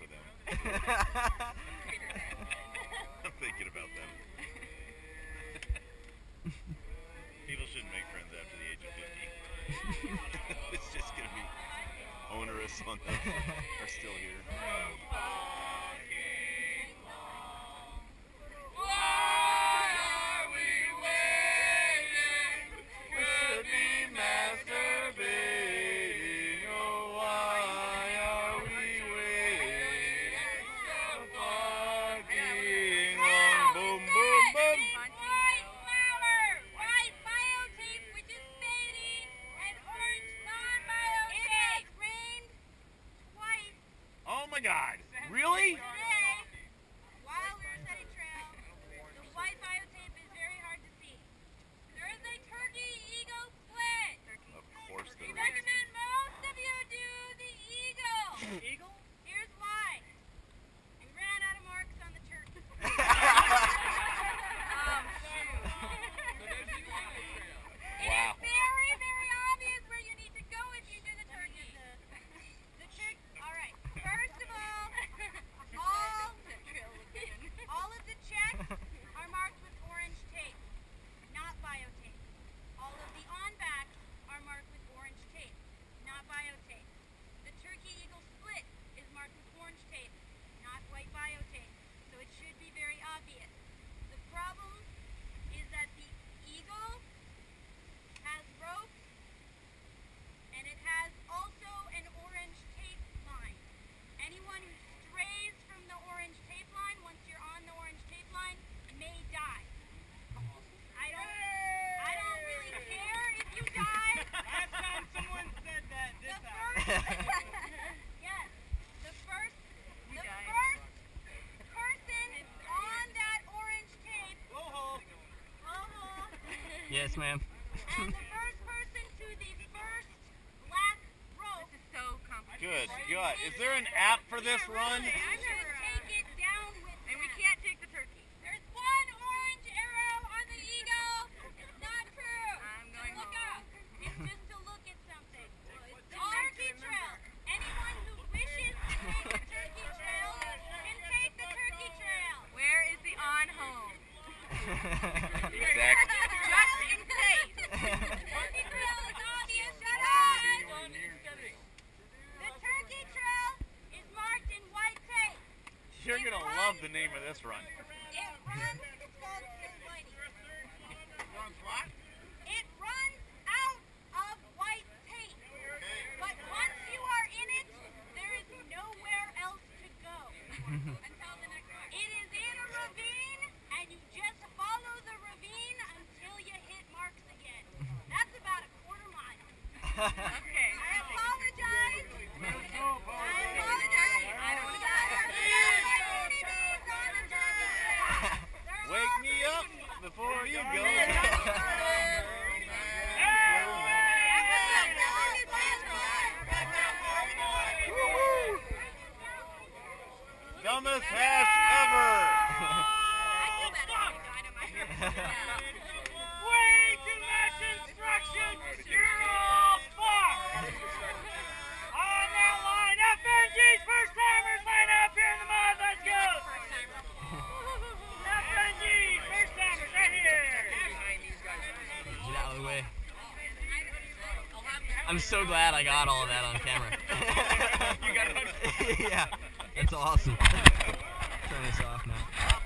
for them. I'm thinking about them. People shouldn't make friends after the age of 50. it's just going to be onerous on them. They're still here. Really? Yes, ma'am. Good. Good Is there an app for this run? I'm gonna take it down with And we can't take the turkey. There's one orange arrow on the eagle. It's not true. I'm going to look home. up. It's just to look at something. Well, it's the turkey trail. Anyone who wishes to take the turkey trail can take the turkey trail. Where is the on home? love the name of this run. before you go. Dumbest hash ever! I'm so glad I got all of that on camera. yeah, that's awesome. Turn this off now.